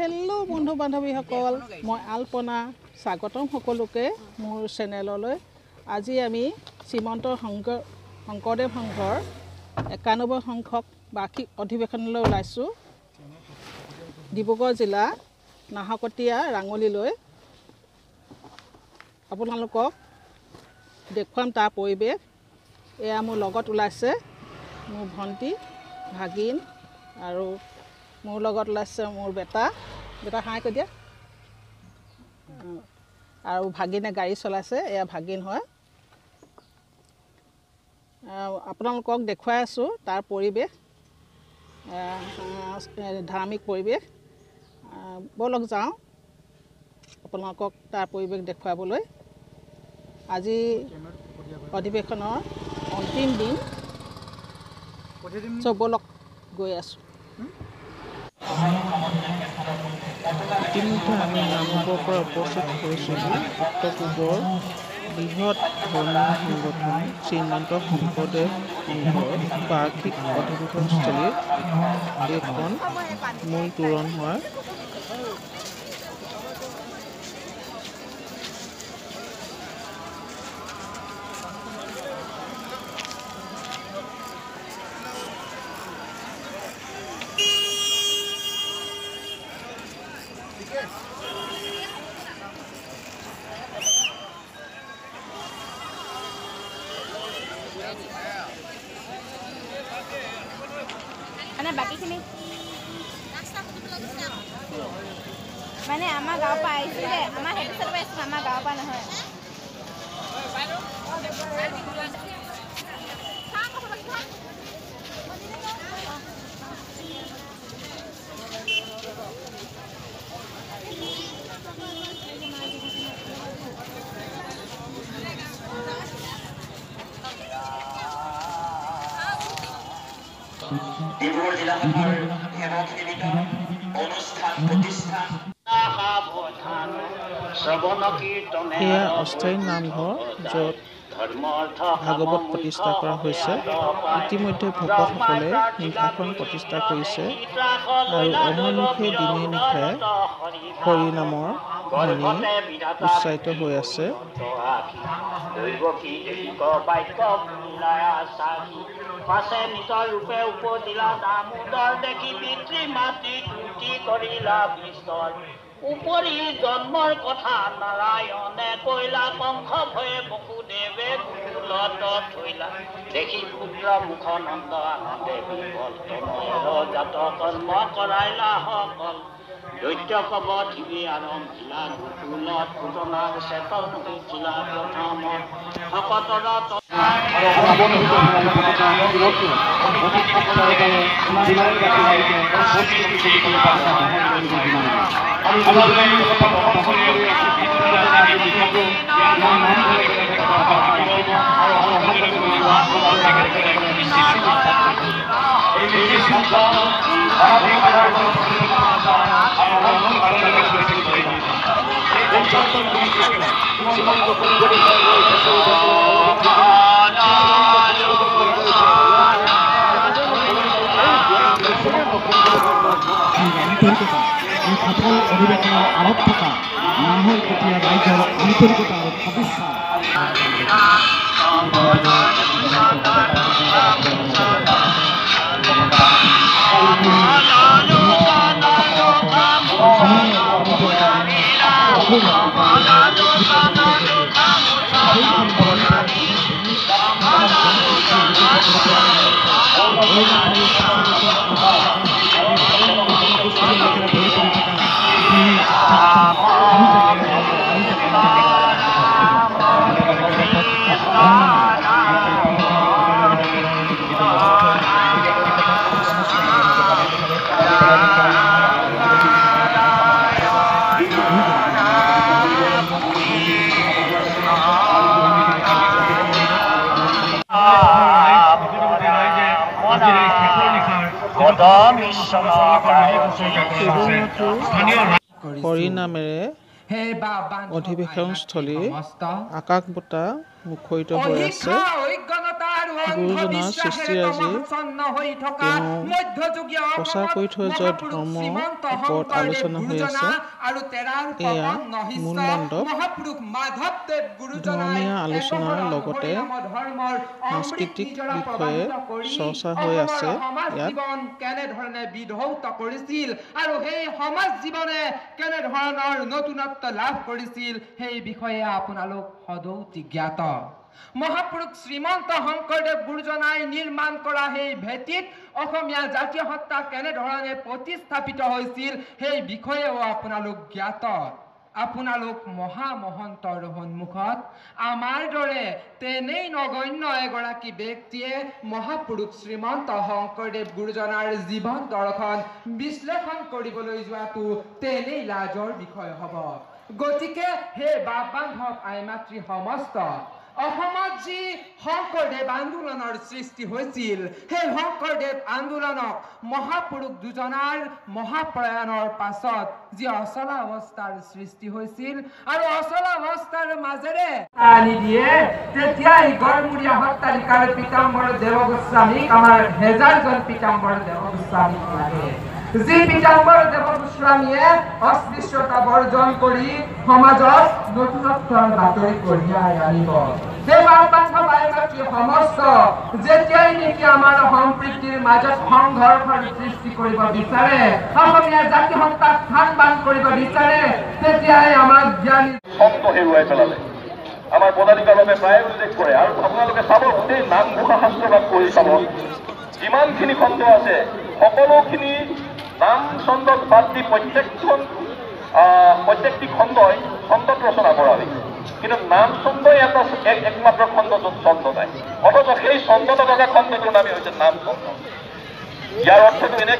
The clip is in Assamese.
হেল্ল' বন্ধু বান্ধৱীসকল মই আলপনা স্বাগতম সকলোকে মোৰ চেনেললৈ। আজি আমি শ্ৰীমন্ত শংকৰ শংকৰদেৱ সংঘৰ একানব্বৈ সংখ্যক বাৰ্ষিক অধিৱেশনলৈ ওলাইছোঁ। ডিব্ৰুগড় জিলা নাহকটীয়া ৰাঙলীলৈ। আপোনালোকক দেখুৱাম তাৰ পৰিৱেশ। এয়া মোৰ লগত ওলাইছে মোৰ ভণ্টি ভাগিন আৰু মোৰ লগত ওলাইছে মোৰ বেটা। বেটা হাই কৈ দিয়া। আৰু ভাগিনে গাড়ী চলাইছে এয়া ভাগিন হয়। আপোনালোকক দেখুৱাই আছোঁ তাৰ পৰিৱেশ ধাৰ্মিক পৰিৱেশ। ব'লক যাওঁ আপোনালোকক তাৰ পৰিৱেশ দেখুৱাবলৈ। আজি অধিৱেশনৰ অন্তিম দিন। চ' ব'লক গৈ আছোঁ। ইতিমধ্যে আমি নামৰূপৰ পৰা উপস্থিত হৈছিলোঁ। উত্তৰ পূবৰ বৃহৎ ধৰ্মীয় সংগঠন শ্ৰীমন্ত শংকৰদেৱ সংঘৰ বাৰ্ষিক অধিৱেশনস্থলীত এইখন মূল তোৰণ হয় মানে বাকীখিনি মানে আমাৰ গাঁৱৰ পৰা আহিছিলে আমাৰ সেইটো চাইডৰ পৰা আহিছিলে আমাৰ গাঁৱৰ পৰা নহয়। এয়া অস্থায়ী নামঘৰ য'ত ভাগৱত প্ৰতিষ্ঠা কৰা হৈছে। ইতিমধ্যে ভকতসকলে সিংহাসন প্ৰতিষ্ঠা কৰিছে আৰু অহৰ্নিশে দিনে নিশে হৰি নামৰ ধ্বনি উচ্চাৰিত হৈ আছে দৈৱকী দেৱিক বাক্য মিলায়া চাহি পাছে নিজৰ ৰূপে উপদিলা দামোদৰ দেখি পিতৃ মাতৃ ত্ৰুটি কৰিলা বিস্তৰ উপৰি জন্মৰ কথা নাৰায়ণে কৈলা কংস ভয়ে বসুদেৱে থৈলা দেখি পুত্ৰ মুখ নন্দ আনন্দে জাত কৰ্ম কৰাইলা সকল দৈত্যকৱ টিভি আৰম্ভিলা গোকুলত পুতনা চেপৰ পুতিছিলা 取ること、片を折るべきの青っぽさ、南方的や外情、見取ることある寂し。সদিচ্ছা হৰি নামেৰে অধিৱেশনস্থলী আকাশ বঁটা মুখৰিত হৈ আছে। অহিংসা অজ্ঞানতা গুৰুজনাৰ সৃষ্টিৰাজি তেওঁ প্ৰচাৰ কৰি থৈ যোৱা ধৰ্মৰ ওপৰত আলোচনা হৈ আছে। এয়া মূল মণ্ডপ ধৰ্মীয় আলোচনাৰ লগতে সাংস্কৃতিক বিষয়ে চৰ্চা হৈ আছে। ইয়াত কেনেধৰণে বিধৌত কৰিছিল আৰু সেই সমাজ জীৱনে কেনেধৰণৰ নতুনত্ব লাভ কৰিছিল সেই বিষয়ে আপোনালোক সদৌতি জ্ঞাত মহাপুৰুষ শ্ৰীমন্ত শংকৰদেৱ গুৰুজনাই নিৰ্মাণ কৰা সেই ভেটিত অসমীয়া জাতীয় সত্তা কেনেধৰণে প্ৰতিস্থাপিত হৈছিল সেই বিষয়েও আপোনালোক জ্ঞাত। আপোনালোক মহামহন্তৰ সন্মুখত আমাৰ দৰে তেনেই নগণ্য এগৰাকী ব্যক্তিয়ে মহাপুৰুষ শ্ৰীমন্ত শংকৰদেৱ গুৰুজনাৰ জীৱন দৰ্শন বিশ্লেষণ কৰিবলৈ যোৱাটো তেনেই লাজৰ বিষয় হ'ব। গতিকে হে বাপ বান্ধৱ আই মাতৃ সমস্ত অসমত যি শংকৰদেৱ আন্দোলনৰ সৃষ্টি হৈছিল। সেই শংকৰদেৱ আন্দোলনক মহাপুৰুষ দুজনাৰ মহাপ্ৰয়াণৰ পাছত যি অচলা অৱস্থাৰ সৃষ্টি হৈছিল আৰু অচলা অৱস্থাৰ মাজেৰে আনি দিয়ে তেতিয়াই গড়মূৰীয়া সত্তাধিকাৰ পীতাম্বৰ দেৱ গোস্বামীক আমাৰ হেজাৰজন পীতাম্বৰ দেৱ গোস্বামীক লাগে যি পীতাম্বৰ দেৱ গোস্বামীয়ে অস্পৃশ্যতা বৰ্জন কৰি সমাজত নতুনত্বৰ বাতৰি কঢ়িয়াই আনিব। বান্ধৱ আয়োগী সমস্ত যেতিয়াই নেকি আমাৰ মাজত কৰিব বিচাৰে জাতি কৰিব বিচাৰে, তেতিয়াই হেৰুৱাই পেলালে। আমাৰ প্ৰায়ে উল্লেখ কৰে আৰু আপোনালোকে চাব গোটেই নামঘোষা শাস্ত্ৰভাগ পঢ়ি চাব। যিমানখিনি খণ্ড আছে, সকলোখিনি নাম ছন্দক বাদ দি প্ৰত্যেকখন প্ৰত্যেকটি খণ্ডই ছন্দত ৰচনা কৰা কিন্তু নাম ছন্দই এটা এক- একমাত্ৰ খণ্ড য'ত ছন্দ নাই। অথচ সেই ছন্দত থকা খণ্ডটোৰ নামেই হৈছে নাম ছন্দ ইয়াৰ অৰ্থটো এনে